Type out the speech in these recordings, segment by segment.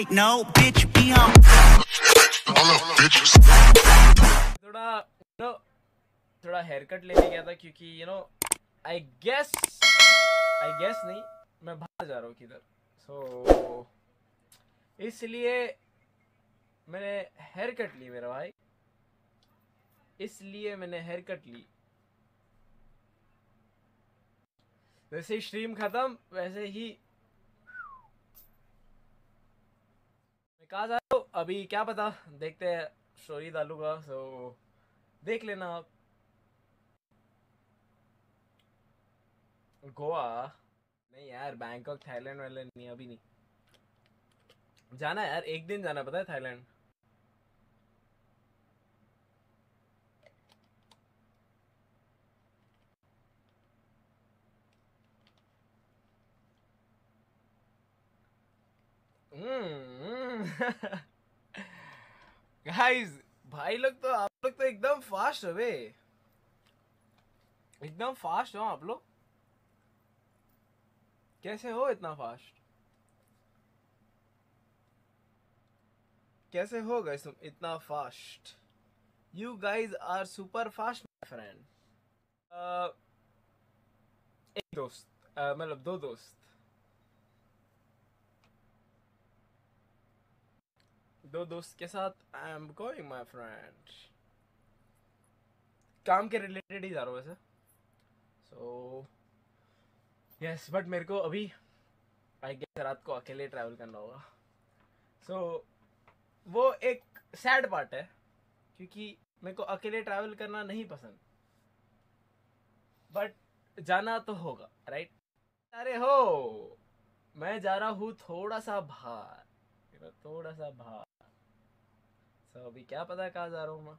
might know, bitch, be on. थोड़ा you know थोड़ा hair cut लेने गया था क्योंकि you know I guess I guess नहीं मैं बाहर जा रहा हूँ किधर सो इसलिए मैंने हेयर कट ली मेरा भाई इसलिए मैंने हेयर कट ली वैसे ही स्ट्रीम खत्म वैसे ही कहा जा हूँ? अभी क्या पता? देखते हैं। स्टोरी डालूँगा सो देख लेना आप। गोवा? नहीं यार बैंकॉक थाईलैंड वाईलैंड नहीं, अभी नहीं। जाना यार, एक दिन जाना, पता है थाईलैंड गाइस भाई लोग तो आप लोग तो एकदम फास्ट हो बे। एकदम फास्ट हो आप लोग। कैसे हो इतना फास्ट कैसे हो गए तुम इतना fast you guys are super fast friend एक दोस्त uh, मतलब दो दोस्त। दो दोस्त के साथ I am going my friend काम के रिलेटेड ही जा रहा हूँ वैसे। सो यस बट मेरे को अभी आई गेस रात को अकेले ट्रैवल करना होगा। सो so, वो एक सैड पार्ट है क्योंकि मेरे को अकेले ट्रैवल करना नहीं पसंद। बट जाना तो होगा राइट अरे हो मैं जा रहा हूँ थोड़ा सा बाहर। थोड़ा सा बाहर। सो अभी क्या पता कहाँ जा रहा हूँ मैं।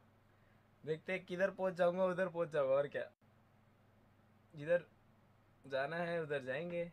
देखते किधर पहुँच जाऊँगा, उधर पहुँच जाऊँगा, और क्या। जिधर जाना है, उधर जाएँगे।